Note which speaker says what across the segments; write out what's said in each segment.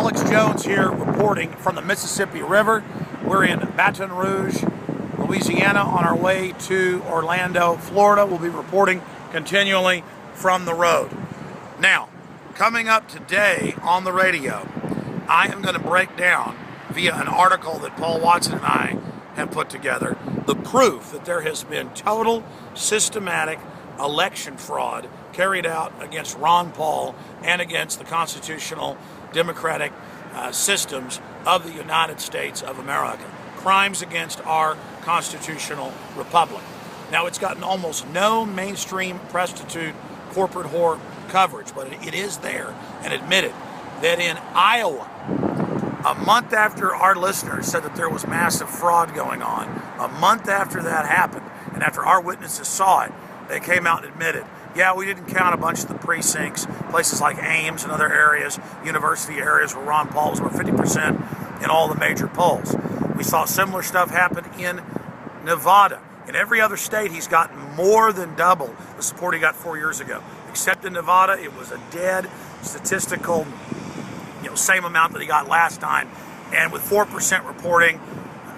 Speaker 1: Alex Jones here reporting from the Mississippi River. We're in Baton Rouge, Louisiana on our way to Orlando, Florida. We'll be reporting continually from the road. Now, coming up today on the radio, I am going to break down via an article that Paul Watson and I have put together the proof that there has been total systematic election fraud carried out against Ron Paul and against the constitutional democratic uh, systems of the United States of America. Crimes against our constitutional republic. Now, it's gotten almost no mainstream prostitute corporate whore coverage, but it is there and admitted that in Iowa, a month after our listeners said that there was massive fraud going on, a month after that happened, and after our witnesses saw it, they came out and admitted, yeah, we didn't count a bunch of the precincts, places like Ames and other areas, university areas where Ron Paul was over 50% in all the major polls. We saw similar stuff happen in Nevada. In every other state, he's gotten more than double the support he got four years ago. Except in Nevada, it was a dead statistical you know, same amount that he got last time. And with 4% reporting,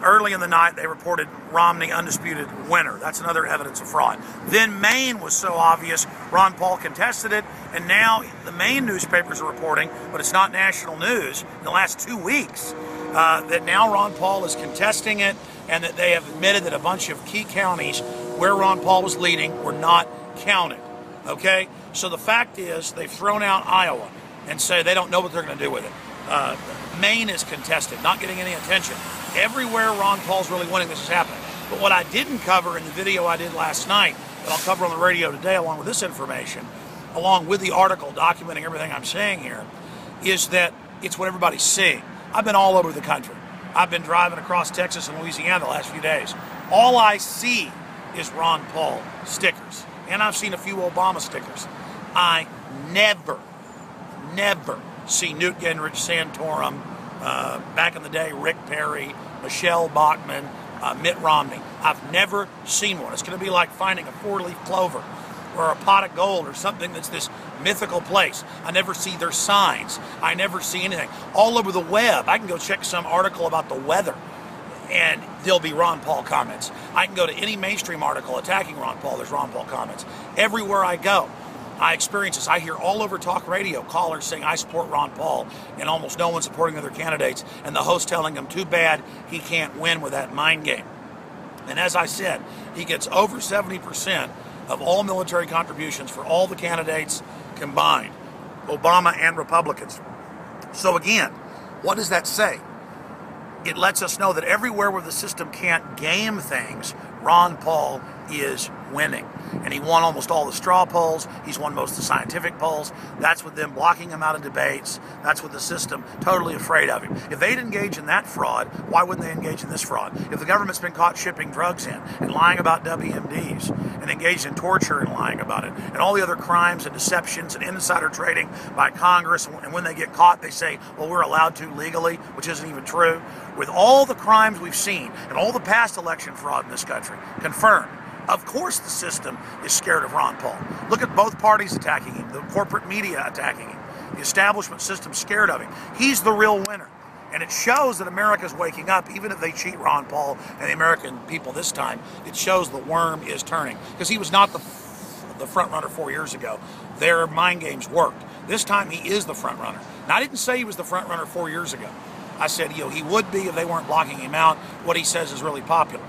Speaker 1: early in the night they reported Romney undisputed winner. That's another evidence of fraud. Then Maine was so obvious, Ron Paul contested it, and now the Maine newspapers are reporting, but it's not national news, in the last two weeks, uh, that now Ron Paul is contesting it and that they have admitted that a bunch of key counties where Ron Paul was leading were not counted. Okay? So the fact is, they've thrown out Iowa and say they don't know what they're going to do with it. Uh, Maine is contested, not getting any attention. Everywhere Ron Paul's really winning, this is happening. But what I didn't cover in the video I did last night, that I'll cover on the radio today, along with this information, along with the article documenting everything I'm saying here, is that it's what everybody's seeing. I've been all over the country. I've been driving across Texas and Louisiana the last few days. All I see is Ron Paul stickers. And I've seen a few Obama stickers. I never never see Newt Gingrich, Santorum, uh, back in the day, Rick Perry, Michele Bachmann, uh, Mitt Romney. I've never seen one. It's going to be like finding a four leaf clover or a pot of gold or something that's this mythical place. I never see their signs. I never see anything. All over the web, I can go check some article about the weather and there'll be Ron Paul comments. I can go to any mainstream article attacking Ron Paul, there's Ron Paul comments. Everywhere I go, I experience this. I hear all over talk radio callers saying, I support Ron Paul, and almost no one supporting other candidates, and the host telling them, too bad he can't win with that mind game. And as I said, he gets over 70% of all military contributions for all the candidates combined, Obama and Republicans. So again, what does that say? It lets us know that everywhere where the system can't game things, Ron Paul is winning. And he won almost all the straw polls. He's won most of the scientific polls. That's with them blocking him out of debates. That's with the system totally afraid of him. If they'd engage in that fraud, why wouldn't they engage in this fraud? If the government's been caught shipping drugs in and lying about WMDs and engaged in torture and lying about it and all the other crimes and deceptions and insider trading by Congress, and when they get caught, they say, well, we're allowed to legally, which isn't even true. With all the crimes we've seen and all the past election fraud in this country, confirmed of course, the system is scared of Ron Paul. Look at both parties attacking him, the corporate media attacking him, the establishment system scared of him. He's the real winner. And it shows that America's waking up, even if they cheat Ron Paul and the American people this time. It shows the worm is turning because he was not the the front runner four years ago. Their mind games worked. This time he is the front runner. Now I didn't say he was the front runner four years ago. I said, you know, he would be if they weren't blocking him out. What he says is really popular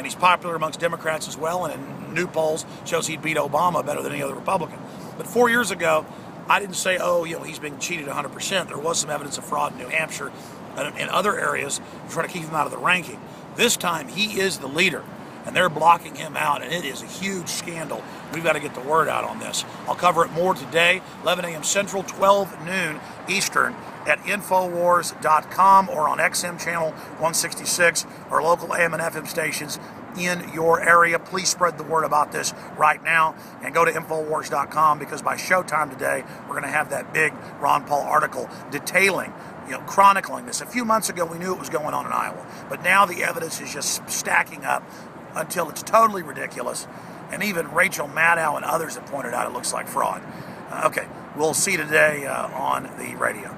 Speaker 1: and he's popular amongst Democrats as well. And in new polls shows he'd beat Obama better than any other Republican. But four years ago, I didn't say, oh, you know, he's being cheated 100%. There was some evidence of fraud in New Hampshire and in other areas trying to keep him out of the ranking. This time, he is the leader, and they're blocking him out, and it is a huge scandal. We've got to get the word out on this. I'll cover it more today, 11 a.m. Central, 12 noon Eastern at Infowars.com or on XM channel 166 or local AM and FM stations in your area. Please spread the word about this right now and go to Infowars.com because by showtime today, we're going to have that big Ron Paul article detailing you know, chronicling this. A few months ago, we knew it was going on in Iowa, but now the evidence is just stacking up until it's totally ridiculous. And even Rachel Maddow and others have pointed out it looks like fraud. Uh, okay, we'll see today uh, on the radio.